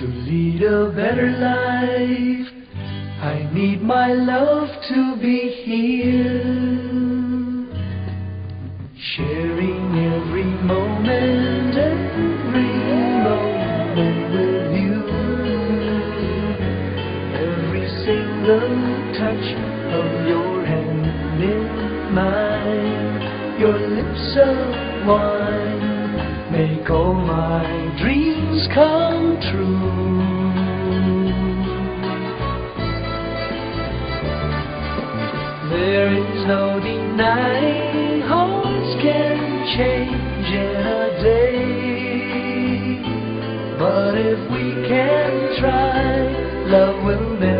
To lead a better life, I need my love to be here. Sharing every moment, every moment with you. Every single touch of your hand in mine. Your lips of wine make all my dreams come true. There is no denying hearts can change in a day. But if we can try, love will never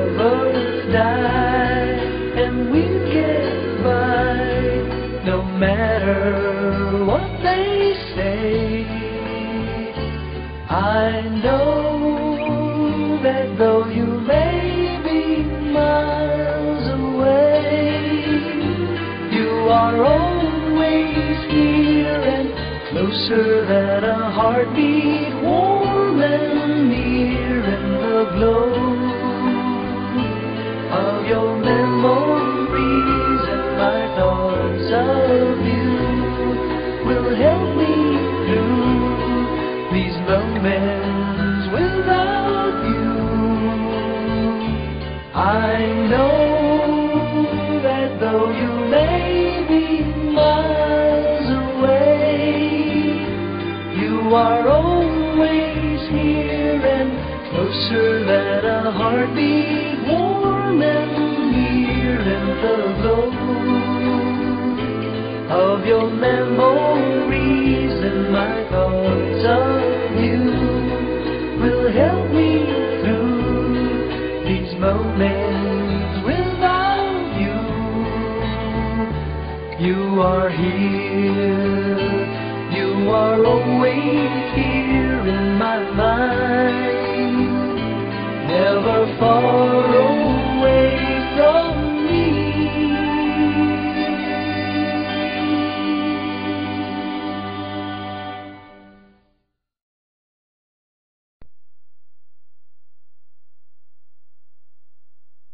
I know that though you may be miles away, you are always here and closer than a heartbeat, warm and near in the glow of your memories and my thoughts of you I know that though you may be miles away, you are always here and closer than a heartbeat, warm and near. In the glow of your memories and my thoughts of you will help me meant without you. You are here, you are always here.